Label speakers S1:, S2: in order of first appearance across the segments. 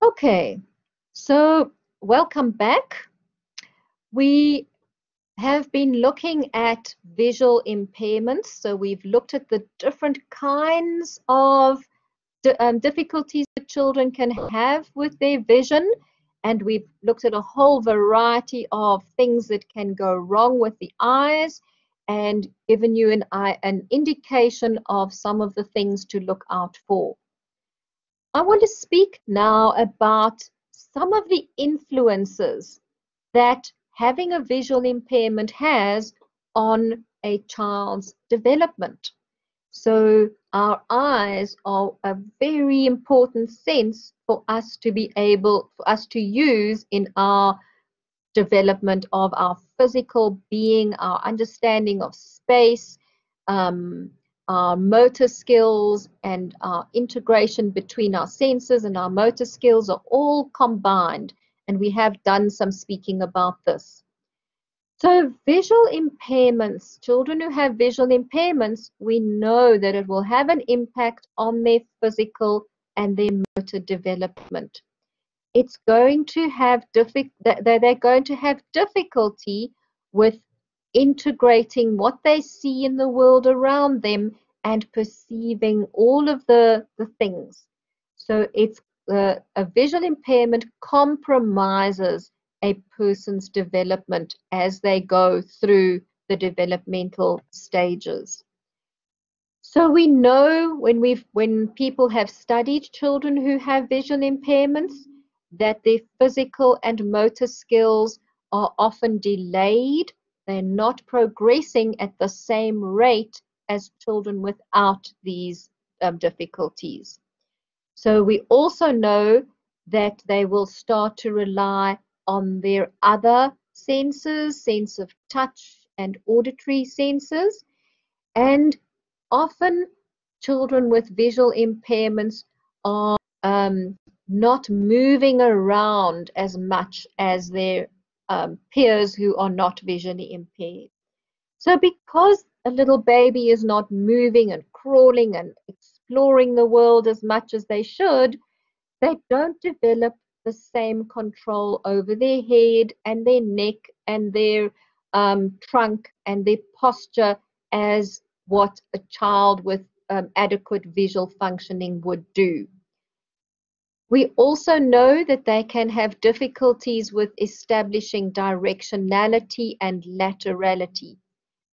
S1: Okay, so welcome back. We have been looking at visual impairments. So we've looked at the different kinds of um, difficulties that children can have with their vision. And we've looked at a whole variety of things that can go wrong with the eyes and given you an, an indication of some of the things to look out for. I want to speak now about some of the influences that having a visual impairment has on a child's development. So our eyes are a very important sense for us to be able, for us to use in our development of our physical being, our understanding of space, um, our motor skills and our integration between our senses and our motor skills are all combined. And we have done some speaking about this. So visual impairments, children who have visual impairments, we know that it will have an impact on their physical and their motor development. It's going to have they're going to have difficulty with integrating what they see in the world around them and perceiving all of the, the things. So it's uh, a visual impairment compromises a person's development as they go through the developmental stages. So we know when we've when people have studied children who have visual impairments that their physical and motor skills are often delayed they're not progressing at the same rate as children without these um, difficulties. So we also know that they will start to rely on their other senses, sense of touch and auditory senses. And often children with visual impairments are um, not moving around as much as their um, peers who are not visually impaired. So because a little baby is not moving and crawling and exploring the world as much as they should, they don't develop the same control over their head and their neck and their um, trunk and their posture as what a child with um, adequate visual functioning would do. We also know that they can have difficulties with establishing directionality and laterality.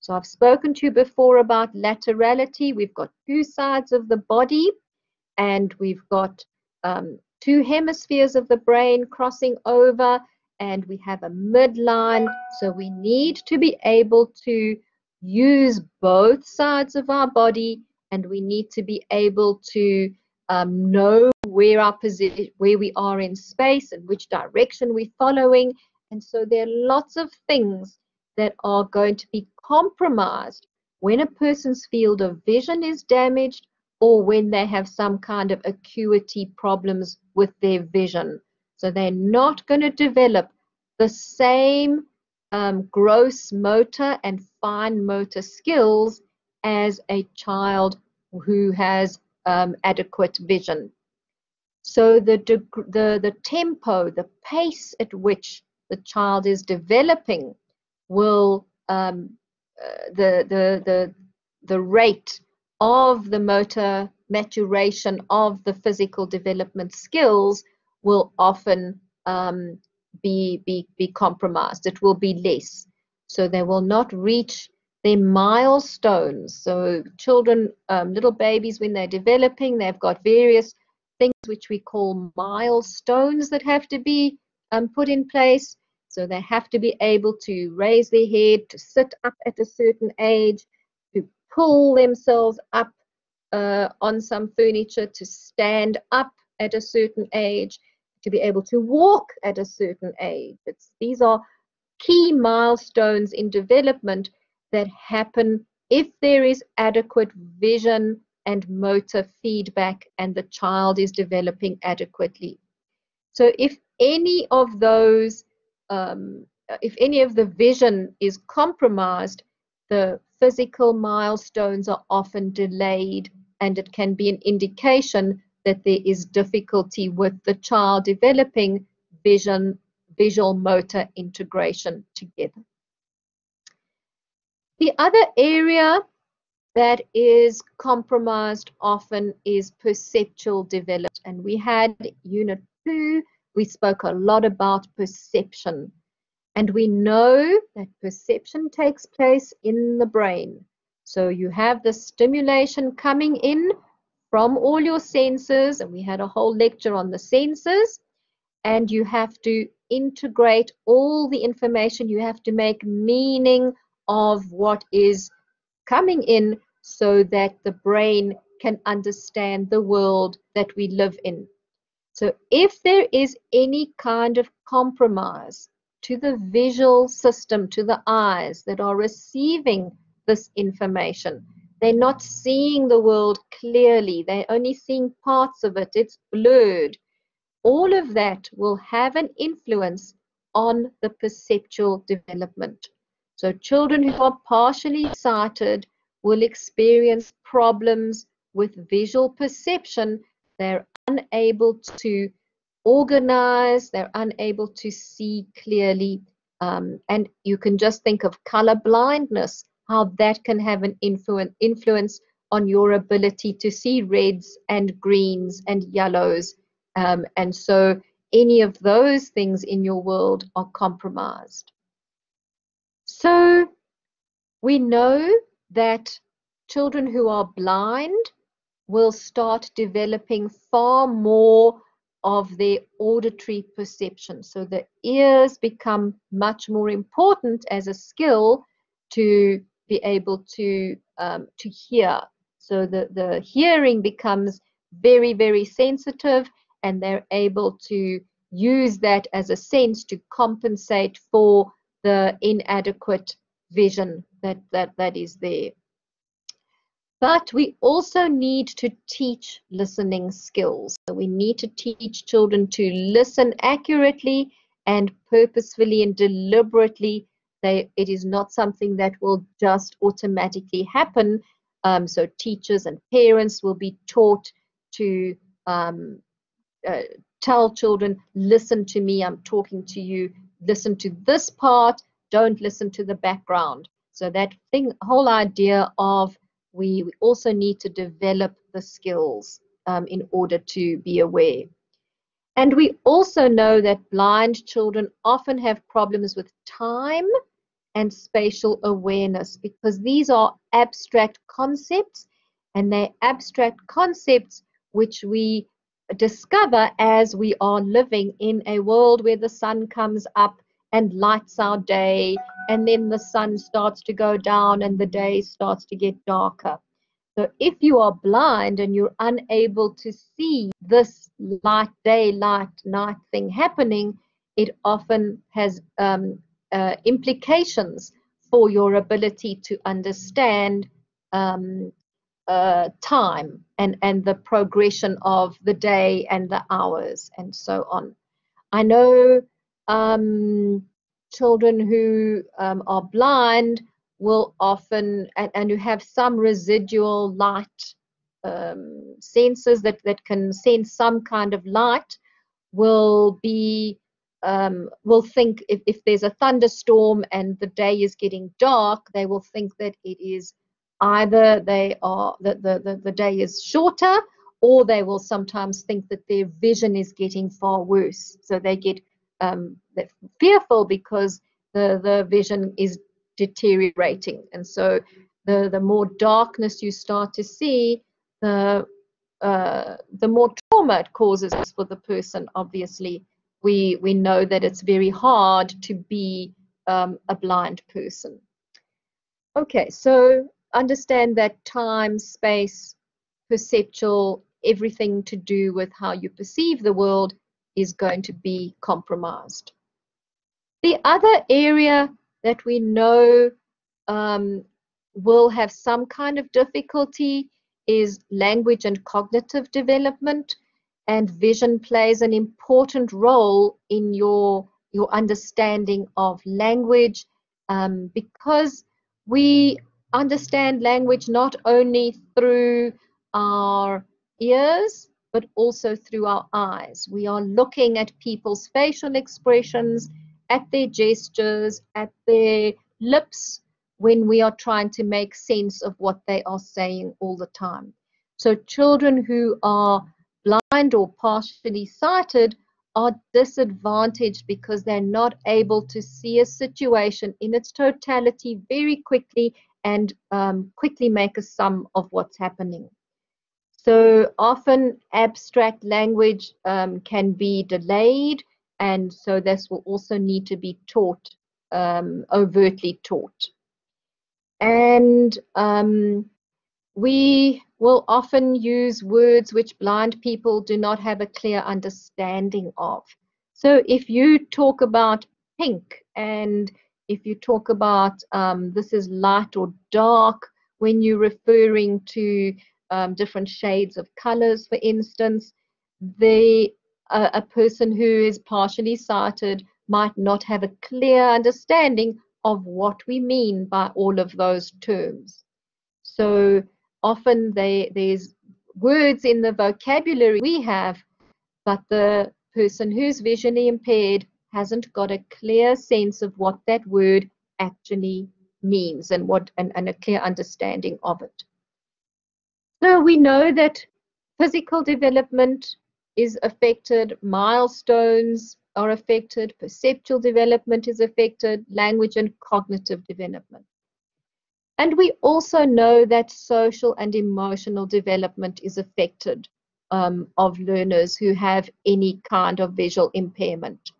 S1: So I've spoken to you before about laterality. We've got two sides of the body and we've got um, two hemispheres of the brain crossing over and we have a midline. So we need to be able to use both sides of our body and we need to be able to um, know where our position, where we are in space and which direction we're following. And so there are lots of things that are going to be compromised when a person's field of vision is damaged or when they have some kind of acuity problems with their vision. So they're not going to develop the same um, gross motor and fine motor skills as a child who has um, adequate vision. So the, the, the tempo, the pace at which the child is developing will, um, uh, the, the, the, the rate of the motor maturation of the physical development skills will often um, be, be, be compromised. It will be less. So they will not reach their milestones. So children, um, little babies, when they're developing, they've got various things which we call milestones that have to be um, put in place. So they have to be able to raise their head, to sit up at a certain age, to pull themselves up uh, on some furniture, to stand up at a certain age, to be able to walk at a certain age. It's, these are key milestones in development that happen if there is adequate vision and motor feedback and the child is developing adequately. So if any of those, um, if any of the vision is compromised, the physical milestones are often delayed and it can be an indication that there is difficulty with the child developing vision, visual motor integration together. The other area that is compromised often is perceptual development. And we had unit two, we spoke a lot about perception. And we know that perception takes place in the brain. So you have the stimulation coming in from all your senses, and we had a whole lecture on the senses, and you have to integrate all the information. You have to make meaning of what is coming in so that the brain can understand the world that we live in. So if there is any kind of compromise to the visual system, to the eyes that are receiving this information, they're not seeing the world clearly, they're only seeing parts of it, it's blurred. All of that will have an influence on the perceptual development. So children who are partially sighted will experience problems with visual perception. They're unable to organize, they're unable to see clearly. Um, and you can just think of color blindness, how that can have an influ influence on your ability to see reds and greens and yellows. Um, and so any of those things in your world are compromised. So we know that children who are blind will start developing far more of their auditory perception. So the ears become much more important as a skill to be able to um, to hear. So the, the hearing becomes very, very sensitive and they're able to use that as a sense to compensate for the inadequate vision that, that, that is there. But we also need to teach listening skills. So we need to teach children to listen accurately and purposefully and deliberately. They, it is not something that will just automatically happen. Um, so teachers and parents will be taught to um, uh, tell children, listen to me, I'm talking to you, listen to this part, don't listen to the background. So that thing, whole idea of we, we also need to develop the skills um, in order to be aware. And we also know that blind children often have problems with time and spatial awareness because these are abstract concepts and they're abstract concepts which we discover as we are living in a world where the sun comes up and lights our day, and then the sun starts to go down and the day starts to get darker. So if you are blind and you're unable to see this light day, light night thing happening, it often has um, uh, implications for your ability to understand um, uh, time and, and the progression of the day and the hours and so on. I know um, children who um, are blind will often and, and who have some residual light um, that, that can sense some kind of light will be um, will think if, if there's a thunderstorm and the day is getting dark they will think that it is either they are that the, the, the day is shorter or they will sometimes think that their vision is getting far worse. So they get um, fearful because the, the vision is deteriorating. And so the, the more darkness you start to see, the, uh, the more trauma it causes for the person, obviously. We, we know that it's very hard to be um, a blind person. Okay, so understand that time, space, perceptual, everything to do with how you perceive the world is going to be compromised. The other area that we know um, will have some kind of difficulty is language and cognitive development and vision plays an important role in your your understanding of language um, because we understand language not only through our ears but also through our eyes. We are looking at people's facial expressions, at their gestures, at their lips when we are trying to make sense of what they are saying all the time. So children who are blind or partially sighted are disadvantaged because they're not able to see a situation in its totality very quickly and um, quickly make a sum of what's happening. So often abstract language um, can be delayed, and so this will also need to be taught, um, overtly taught. And um, we will often use words which blind people do not have a clear understanding of. So if you talk about pink and if you talk about um, this is light or dark when you're referring to um, different shades of colors, for instance, the uh, a person who is partially sighted might not have a clear understanding of what we mean by all of those terms. So often they, there's words in the vocabulary we have, but the person who's visually impaired hasn't got a clear sense of what that word actually means and what and, and a clear understanding of it. So we know that physical development is affected, milestones are affected, perceptual development is affected, language and cognitive development. And we also know that social and emotional development is affected um, of learners who have any kind of visual impairment.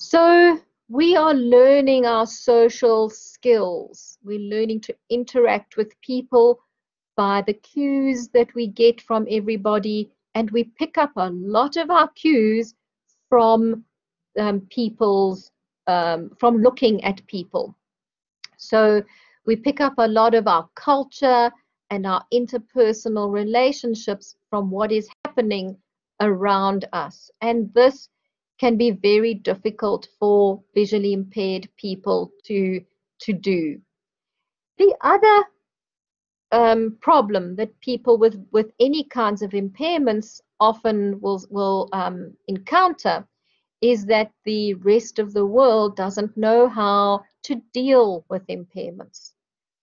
S1: So we are learning our social skills. We're learning to interact with people by the cues that we get from everybody, and we pick up a lot of our cues from um, people's, um, from looking at people. So we pick up a lot of our culture and our interpersonal relationships from what is happening around us. And this can be very difficult for visually impaired people to, to do. The other um, problem that people with, with any kinds of impairments often will, will um, encounter is that the rest of the world doesn't know how to deal with impairments.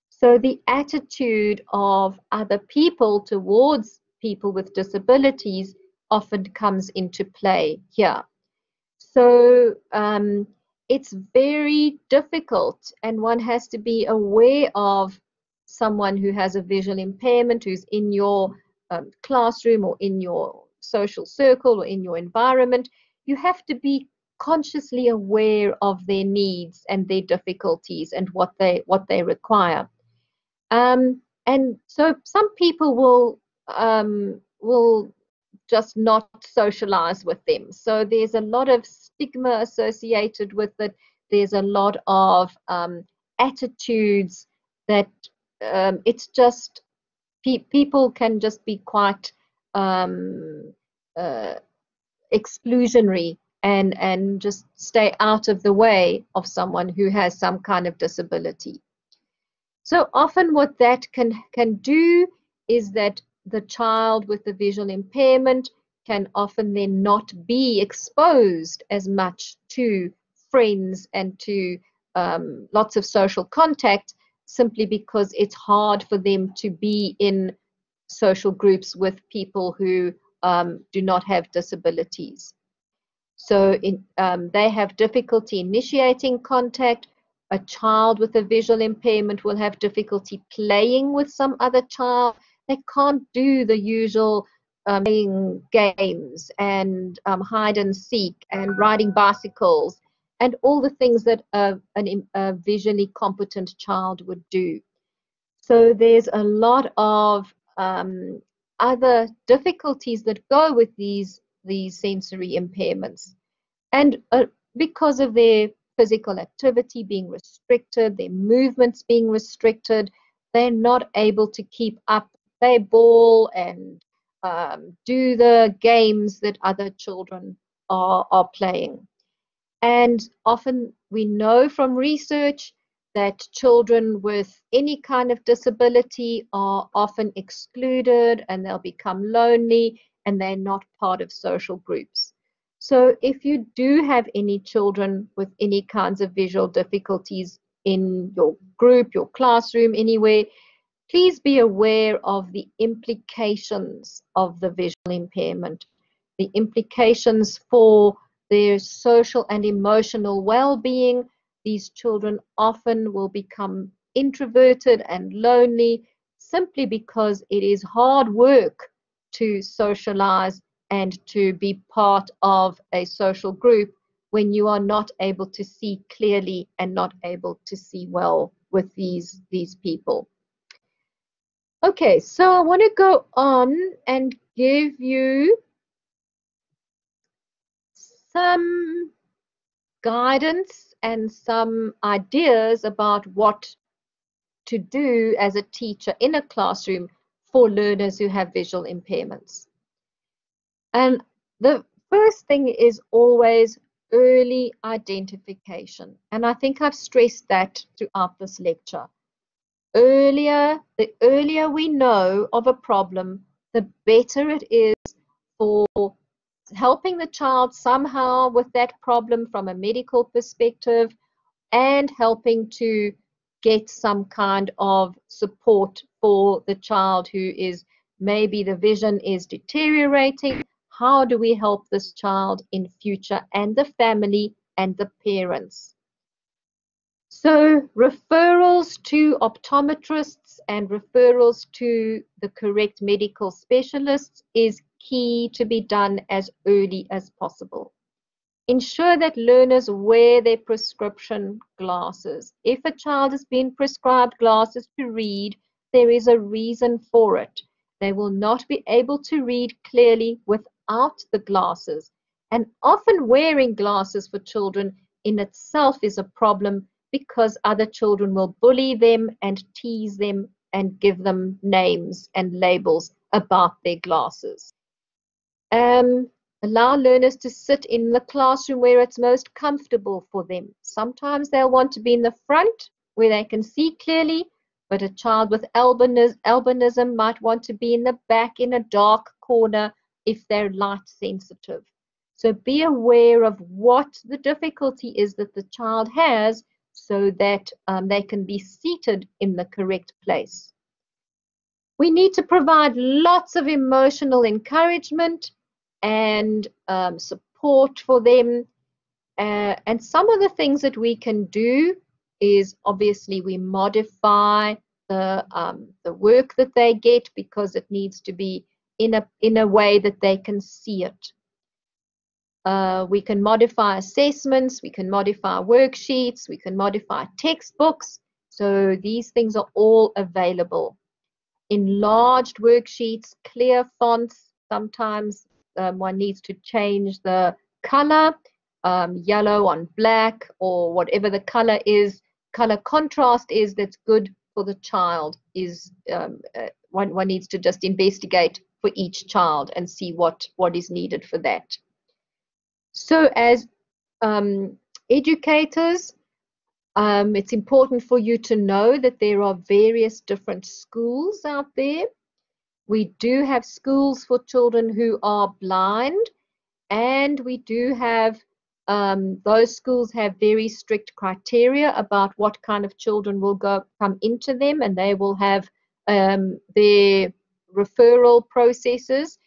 S1: So the attitude of other people towards people with disabilities often comes into play here. So um, it's very difficult, and one has to be aware of someone who has a visual impairment who's in your um, classroom or in your social circle or in your environment. You have to be consciously aware of their needs and their difficulties and what they what they require. Um, and so some people will um, will just not socialize with them. So there's a lot of stigma associated with it. There's a lot of um, attitudes that um, it's just pe people can just be quite um, uh, exclusionary and and just stay out of the way of someone who has some kind of disability. So often what that can can do is that the child with the visual impairment can often then not be exposed as much to friends and to um, lots of social contact simply because it's hard for them to be in social groups with people who um, do not have disabilities. So in, um, they have difficulty initiating contact. A child with a visual impairment will have difficulty playing with some other child. They can't do the usual um, playing games and um, hide and seek and riding bicycles and all the things that a, an, a visually competent child would do. So there's a lot of um, other difficulties that go with these these sensory impairments, and uh, because of their physical activity being restricted, their movements being restricted, they're not able to keep up their ball and um, do the games that other children are, are playing. And often we know from research that children with any kind of disability are often excluded and they'll become lonely and they're not part of social groups. So if you do have any children with any kinds of visual difficulties in your group, your classroom, anywhere, please be aware of the implications of the visual impairment, the implications for their social and emotional well-being. These children often will become introverted and lonely simply because it is hard work to socialize and to be part of a social group when you are not able to see clearly and not able to see well with these these people. Okay, so I want to go on and give you some guidance and some ideas about what to do as a teacher in a classroom for learners who have visual impairments. And the first thing is always early identification. And I think I've stressed that throughout this lecture. Earlier, the earlier we know of a problem, the better it is for helping the child somehow with that problem from a medical perspective and helping to get some kind of support for the child who is maybe the vision is deteriorating. How do we help this child in future and the family and the parents? So referrals to optometrists and referrals to the correct medical specialists is key to be done as early as possible. Ensure that learners wear their prescription glasses. If a child has been prescribed glasses to read, there is a reason for it. They will not be able to read clearly without the glasses. And often wearing glasses for children in itself is a problem because other children will bully them and tease them and give them names and labels about their glasses. Um, Allow learners to sit in the classroom where it's most comfortable for them. Sometimes they'll want to be in the front where they can see clearly, but a child with albinism might want to be in the back in a dark corner if they're light sensitive. So be aware of what the difficulty is that the child has so that um, they can be seated in the correct place. We need to provide lots of emotional encouragement and um, support for them. Uh, and some of the things that we can do is obviously we modify the um, the work that they get because it needs to be in a in a way that they can see it. Uh, we can modify assessments, we can modify worksheets, we can modify textbooks. So these things are all available. Enlarged worksheets, clear fonts, sometimes um, one needs to change the color, um, yellow on black or whatever the color is, color contrast is that's good for the child is um, uh, one, one needs to just investigate for each child and see what, what is needed for that. So as um, educators, um, it's important for you to know that there are various different schools out there we do have schools for children who are blind, and we do have um, those schools have very strict criteria about what kind of children will go come into them, and they will have um, their referral processes.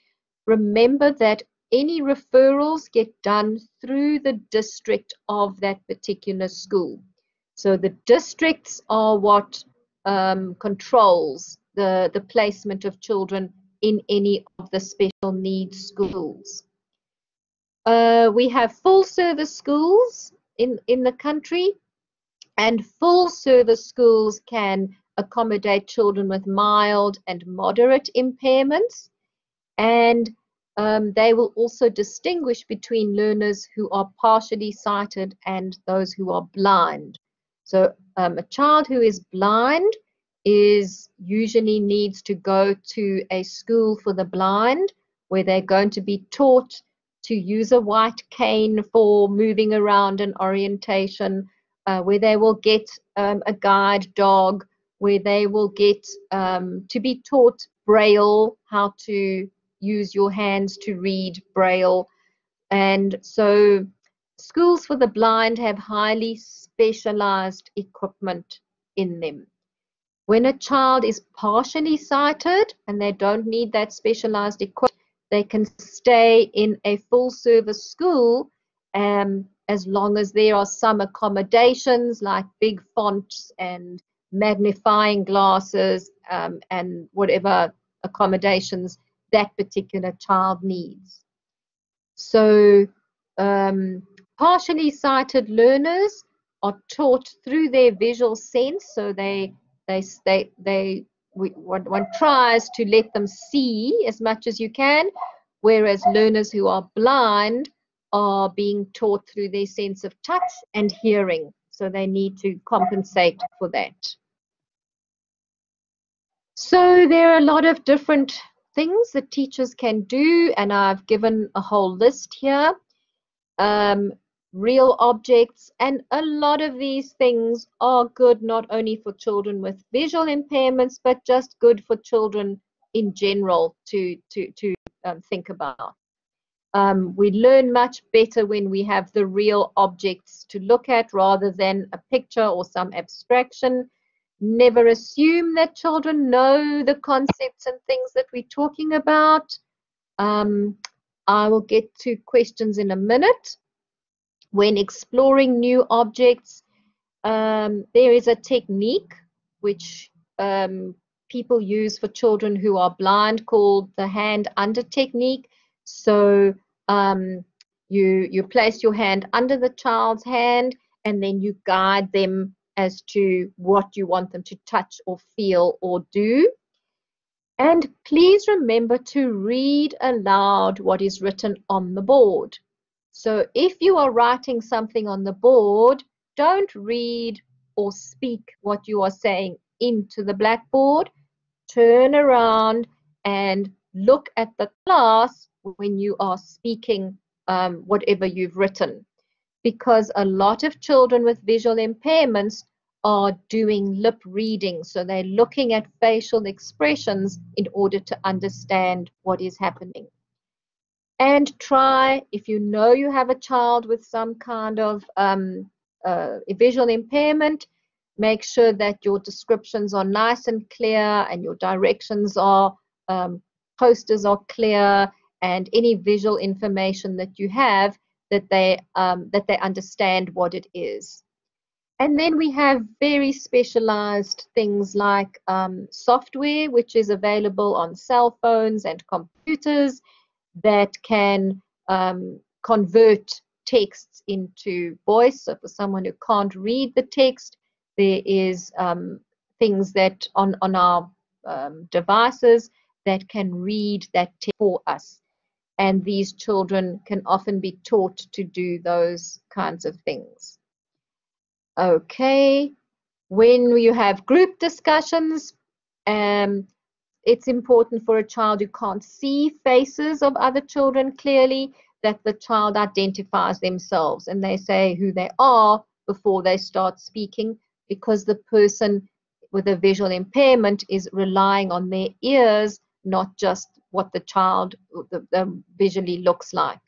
S1: Remember that any referrals get done through the district of that particular school. So the districts are what um, controls the, the placement of children in any of the special needs schools. Uh, we have full service schools in, in the country and full service schools can accommodate children with mild and moderate impairments and um, they will also distinguish between learners who are partially sighted and those who are blind. So um, a child who is blind is usually needs to go to a school for the blind where they're going to be taught to use a white cane for moving around and orientation, uh, where they will get um, a guide dog, where they will get um, to be taught braille, how to use your hands to read Braille. And so schools for the blind have highly specialized equipment in them. When a child is partially sighted and they don't need that specialized equipment, they can stay in a full service school um, as long as there are some accommodations like big fonts and magnifying glasses um, and whatever accommodations that particular child needs. So um, partially sighted learners are taught through their visual sense. So they they they they we, one, one tries to let them see as much as you can, whereas learners who are blind are being taught through their sense of touch and hearing. So they need to compensate for that. So there are a lot of different things that teachers can do, and I've given a whole list here. Um, real objects, and a lot of these things are good not only for children with visual impairments, but just good for children in general to, to, to um, think about. Um, we learn much better when we have the real objects to look at rather than a picture or some abstraction. Never assume that children know the concepts and things that we're talking about. Um, I will get to questions in a minute. When exploring new objects, um, there is a technique which um, people use for children who are blind called the hand under technique. So um, you you place your hand under the child's hand and then you guide them as to what you want them to touch or feel or do. And please remember to read aloud what is written on the board. So if you are writing something on the board, don't read or speak what you are saying into the blackboard. Turn around and look at the class when you are speaking um, whatever you've written. Because a lot of children with visual impairments are doing lip reading. So they're looking at facial expressions in order to understand what is happening. And try, if you know you have a child with some kind of um, uh, visual impairment, make sure that your descriptions are nice and clear and your directions are, um, posters are clear and any visual information that you have that they um, that they understand what it is. And then we have very specialized things like um, software, which is available on cell phones and computers that can um, convert texts into voice. So for someone who can't read the text, there is um, things that on, on our um, devices that can read that text for us and these children can often be taught to do those kinds of things. Okay, when you have group discussions, um, it's important for a child who can't see faces of other children clearly that the child identifies themselves and they say who they are before they start speaking because the person with a visual impairment is relying on their ears, not just what the child visually looks like.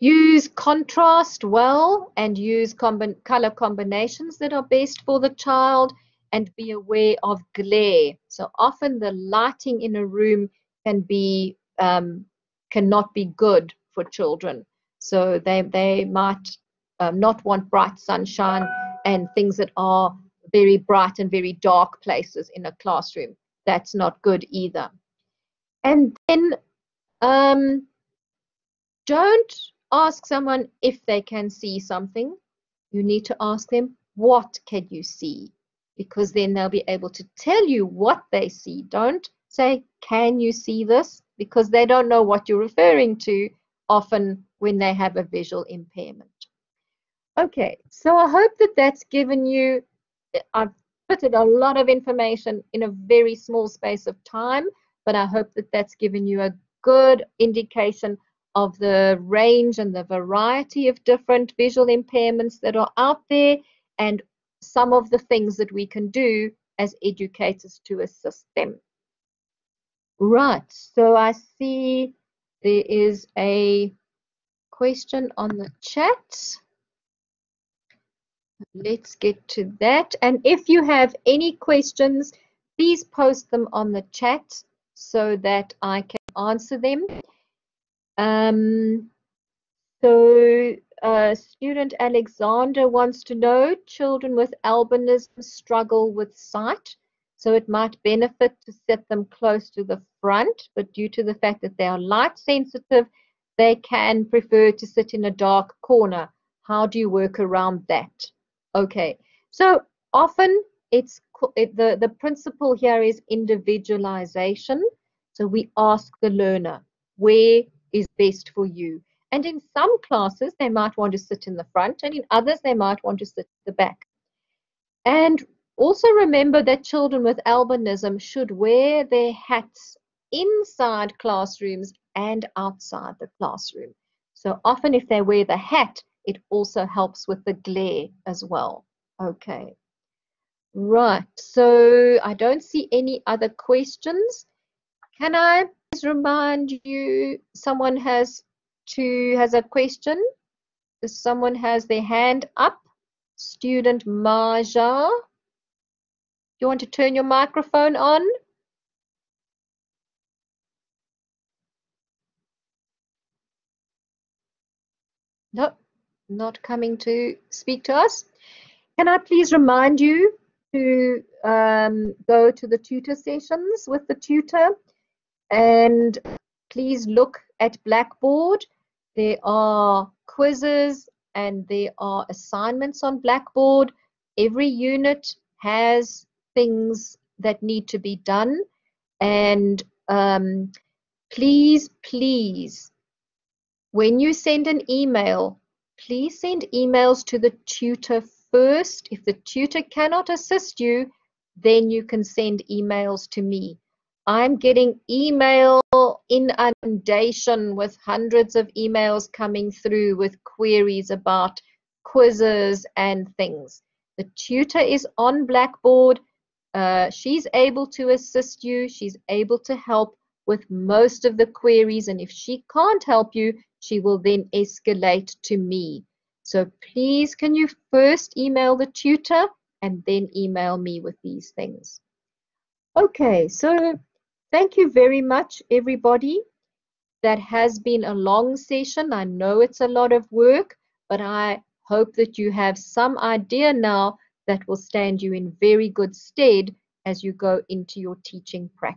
S1: Use contrast well and use color combinations that are best for the child and be aware of glare. So often the lighting in a room can be um, cannot be good for children. So they, they might um, not want bright sunshine and things that are very bright and very dark places in a classroom. That's not good either. And then um, don't ask someone if they can see something. You need to ask them, what can you see? Because then they'll be able to tell you what they see. Don't say, can you see this? Because they don't know what you're referring to often when they have a visual impairment. Okay, so I hope that that's given you, I've put a lot of information in a very small space of time but I hope that that's given you a good indication of the range and the variety of different visual impairments that are out there and some of the things that we can do as educators to assist them. Right, so I see there is a question on the chat. Let's get to that. And if you have any questions, please post them on the chat so that I can answer them. Um, so uh, student Alexander wants to know, children with albinism struggle with sight. So it might benefit to set them close to the front, but due to the fact that they are light sensitive, they can prefer to sit in a dark corner. How do you work around that? Okay, so often it's it, the, the principle here is individualization. So we ask the learner, where is best for you? And in some classes, they might want to sit in the front, and in others, they might want to sit at the back. And also remember that children with albinism should wear their hats inside classrooms and outside the classroom. So often if they wear the hat, it also helps with the glare as well. Okay. Right, so I don't see any other questions. Can I please remind you, someone has to has a question? Someone has their hand up, student Maja. You want to turn your microphone on? No, not coming to speak to us. Can I please remind you to um, go to the tutor sessions with the tutor and please look at Blackboard. There are quizzes and there are assignments on Blackboard. Every unit has things that need to be done and um, please, please when you send an email, please send emails to the tutor first. If the tutor cannot assist you, then you can send emails to me. I'm getting email inundation with hundreds of emails coming through with queries about quizzes and things. The tutor is on Blackboard. Uh, she's able to assist you. She's able to help with most of the queries. And if she can't help you, she will then escalate to me. So please, can you first email the tutor and then email me with these things? Okay, so thank you very much, everybody. That has been a long session. I know it's a lot of work, but I hope that you have some idea now that will stand you in very good stead as you go into your teaching practice.